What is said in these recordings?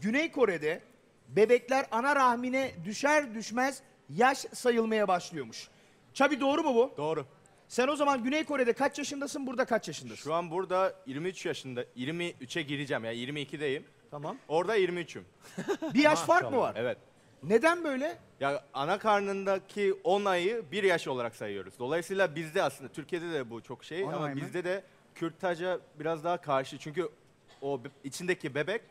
Güney Kore'de bebekler ana rahmine düşer düşmez yaş sayılmaya başlıyormuş. Çabi doğru mu bu? Doğru. Sen o zaman Güney Kore'de kaç yaşındasın, burada kaç yaşındasın? Şu an burada 23 yaşında, 23'e gireceğim yani 22'deyim. Tamam. Orada 23'üm. Bir yaş fark mı var? Evet. Neden böyle? Ya ana karnındaki 10 ayı bir yaş olarak sayıyoruz. Dolayısıyla bizde aslında Türkiye'de de bu çok şey 10 ama bizde de kürtaja biraz daha karşı. Çünkü o içindeki bebek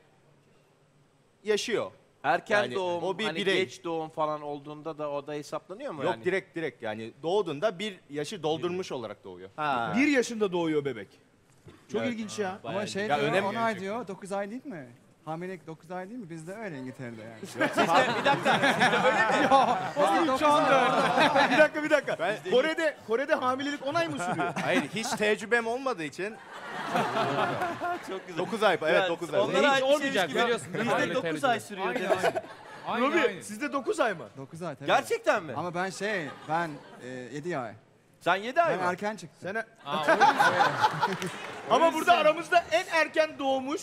yaşıyor. Erken Yani doğum, o bir hani birey. geç doğum falan olduğunda da o da hesaplanıyor mu Yok yani? direkt direkt yani doğduğunda bir yaşı doldurmuş olarak doğuyor. Ha. Bir yaşında doğuyor bebek. Çok Evet. ilginç ya. Ama şey Ya diyor, önemli 10 ay diyor, 9 ay değil mi? Hamilelik 9 ay değil mi? Bizde öyle İngiltere'de yani. bir dakika. bir dakika bir dakika. Kore'de Kore'de hamilelik 10 ay mı sürüyor? Hayır hiç tecrübem olmadığı için Çok güzel. 9 ay evet 9 ay. Onlara bir şeymiş olmayacak, biliyorsun, değil mi? Bizde Öyle 9 tercih. ay sürüyor. Aynen. Aynen, Robi aynen. sizde 9 ay mı? 9 ay tabii. Gerçekten mi? Ama ben şey, ben e, 7 ay. Sen 7 ay Ben mı? erken çıktım. Sen o. Ama burada aramızda en erken doğmuş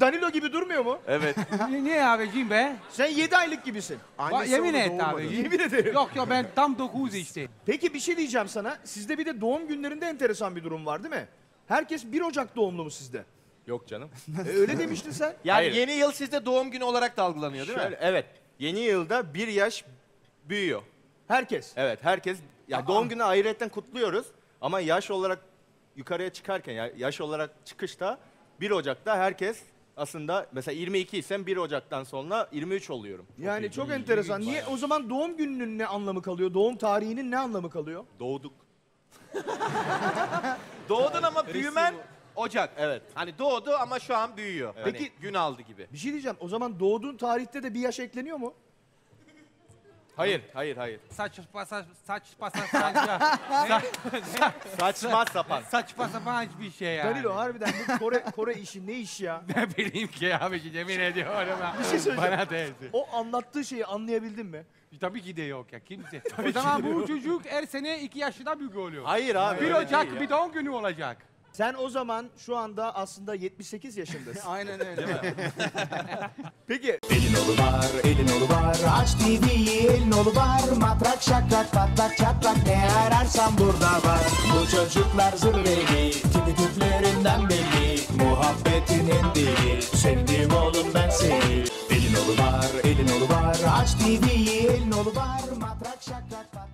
Danilo gibi durmuyor mu? Evet. Niye, niye abicim be? Sen 7 aylık gibisin. Bak, yemin et abi. Yemin ederim. Yok yok ben tam 9 işte. Peki bir şey diyeceğim sana. Sizde bir de doğum günlerinde enteresan bir durum var değil mi? Herkes 1 Ocak doğumlu mu sizde? Yok canım. E, öyle demiştin sen. Yani Hayır. yeni yıl sizde doğum günü olarak da algılanıyor değil Şöyle, mi? evet. Yeni yılda bir yaş büyüyor. Herkes. Evet herkes ya doğum günü ayrıyetten kutluyoruz ama yaş olarak yukarıya çıkarken ya- yaş olarak çıkışta 1 Ocak'ta herkes aslında mesela 22 isem 1 Ocak'tan sonra 23 oluyorum. Yani çok enteresan. Niye o zaman doğum gününün ne anlamı kalıyor? Doğum tarihinin ne anlamı kalıyor? Doğduk. Doğdun ama büyümen Ocak. Evet. Hani doğdu ama şu an büyüyor. Hani Peki- gün aldı gibi. Bir şey diyeceğim. O zaman doğduğun tarihte de bir yaş ekleniyor mu? Hayır, hayır, hayır. Saçma saç saçma saçma Saçma sapan. saçma sapan bir şey yani. Danilo harbiden bu Kore Kore işi ne iş ya? Ne bileyim ki abicim yemin ediyorum ha. Bir şey söyleyeceğim. Bana değildi. O anlattığı şeyi anlayabildin mi? Tabii ki de yok ya kimse. o zaman bu çocuk her sene 2 yaşında büyük oluyor. Hayır abi. 1 öyle Ocak değil ya. bir doğum günü olacak. Sen o zaman şu anda aslında 78 yaşındasın. Aynen öyle. Peki Elin olu var, elin olu var. Aç TV'yi, elin olu var. Matrak şakrak, patlak çatlak. Ne ararsan burada var. Bu çocuklar zırveli, tipi tüplerinden belli. Muhabbetinin dili, sevdim oğlum ben seni. Elin olu var, elin olu var. Aç TV'yi, elin olu var. Matrak şakrak, patlak